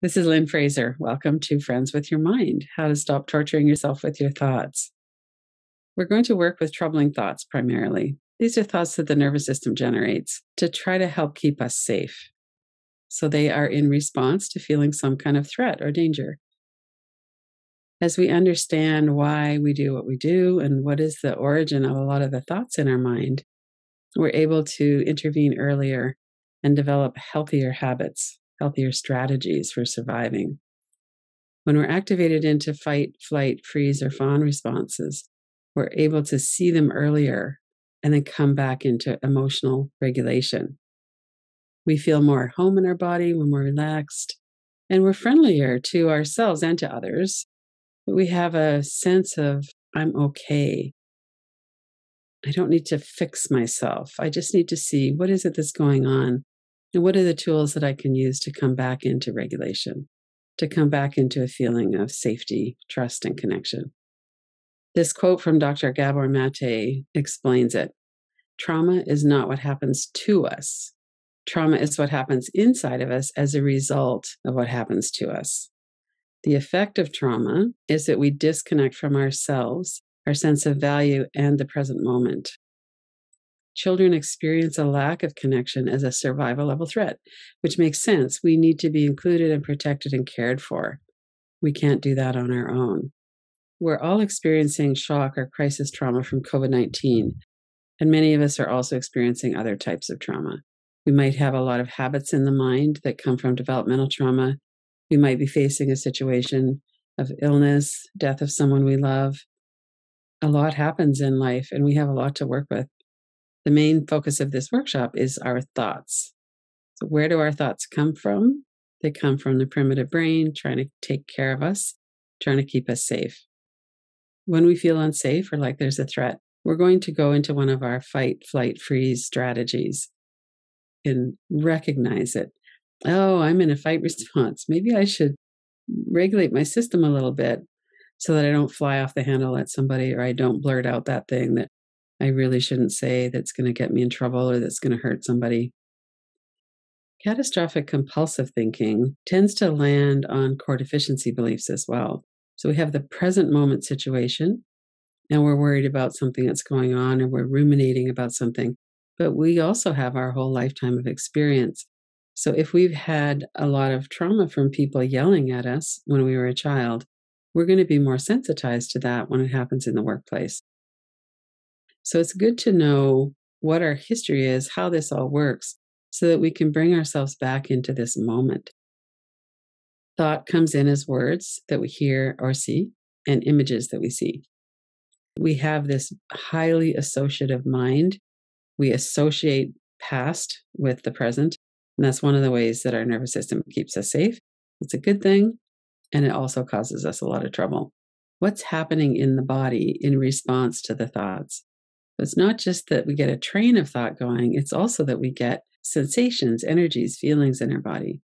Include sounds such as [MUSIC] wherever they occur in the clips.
This is Lynn Fraser. Welcome to Friends with Your Mind How to Stop Torturing Yourself with Your Thoughts. We're going to work with troubling thoughts primarily. These are thoughts that the nervous system generates to try to help keep us safe. So they are in response to feeling some kind of threat or danger. As we understand why we do what we do and what is the origin of a lot of the thoughts in our mind, we're able to intervene earlier and develop healthier habits healthier strategies for surviving. When we're activated into fight, flight, freeze, or fawn responses, we're able to see them earlier and then come back into emotional regulation. We feel more at home in our body when we're relaxed, and we're friendlier to ourselves and to others. We have a sense of, I'm okay. I don't need to fix myself. I just need to see what is it that's going on and what are the tools that I can use to come back into regulation, to come back into a feeling of safety, trust, and connection? This quote from Dr. Gabor Mate explains it. Trauma is not what happens to us. Trauma is what happens inside of us as a result of what happens to us. The effect of trauma is that we disconnect from ourselves, our sense of value, and the present moment children experience a lack of connection as a survival level threat, which makes sense. We need to be included and protected and cared for. We can't do that on our own. We're all experiencing shock or crisis trauma from COVID 19, and many of us are also experiencing other types of trauma. We might have a lot of habits in the mind that come from developmental trauma. We might be facing a situation of illness, death of someone we love. A lot happens in life, and we have a lot to work with the main focus of this workshop is our thoughts. So, where do our thoughts come from? They come from the primitive brain trying to take care of us, trying to keep us safe. When we feel unsafe or like there's a threat, we're going to go into one of our fight, flight, freeze strategies and recognize it. Oh, I'm in a fight [LAUGHS] response. Maybe I should regulate my system a little bit so that I don't fly off the handle at somebody or I don't blurt out that thing that I really shouldn't say that's going to get me in trouble or that's going to hurt somebody. Catastrophic compulsive thinking tends to land on core deficiency beliefs as well. So we have the present moment situation, and we're worried about something that's going on, or we're ruminating about something. But we also have our whole lifetime of experience. So if we've had a lot of trauma from people yelling at us when we were a child, we're going to be more sensitized to that when it happens in the workplace. So it's good to know what our history is, how this all works, so that we can bring ourselves back into this moment. Thought comes in as words that we hear or see, and images that we see. We have this highly associative mind. We associate past with the present. And that's one of the ways that our nervous system keeps us safe. It's a good thing. And it also causes us a lot of trouble. What's happening in the body in response to the thoughts? It's not just that we get a train of thought going, it's also that we get sensations, energies, feelings in our body.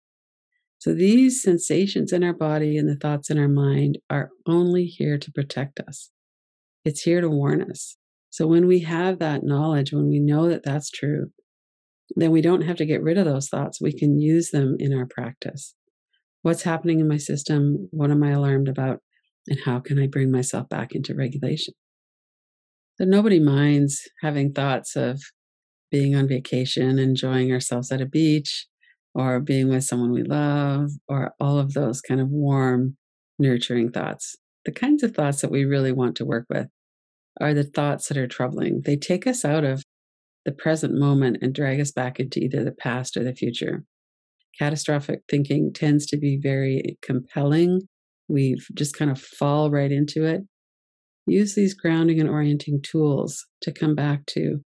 So these sensations in our body and the thoughts in our mind are only here to protect us. It's here to warn us. So when we have that knowledge, when we know that that's true, then we don't have to get rid of those thoughts. We can use them in our practice. What's happening in my system? What am I alarmed about? And how can I bring myself back into regulation? That nobody minds having thoughts of being on vacation, enjoying ourselves at a beach, or being with someone we love, or all of those kind of warm, nurturing thoughts. The kinds of thoughts that we really want to work with are the thoughts that are troubling. They take us out of the present moment and drag us back into either the past or the future. Catastrophic thinking tends to be very compelling. We just kind of fall right into it use these grounding and orienting tools to come back to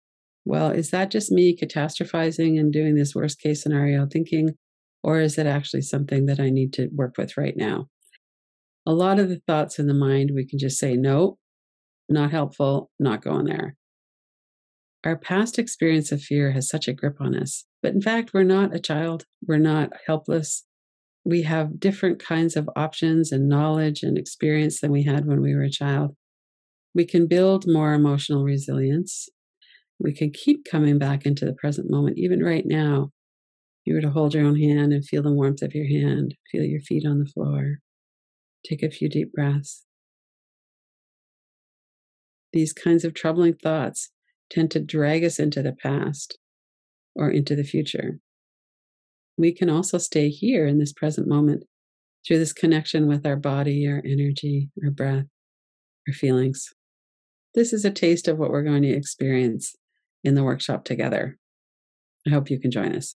well, is that just me catastrophizing and doing this worst case scenario thinking? Or is it actually something that I need to work with right now? A lot of the thoughts in the mind, we can just say, no, not helpful, not going there. Our past experience of fear has such a grip on us. But in fact, we're not a child, we're not helpless. We have different kinds of options and knowledge and experience than we had when we were a child we can build more emotional resilience. We can keep coming back into the present moment, even right now. you were to hold your own hand and feel the warmth of your hand, feel your feet on the floor, take a few deep breaths. These kinds of troubling thoughts tend to drag us into the past or into the future. We can also stay here in this present moment through this connection with our body, our energy, our breath, our feelings. This is a taste of what we're going to experience in the workshop together. I hope you can join us.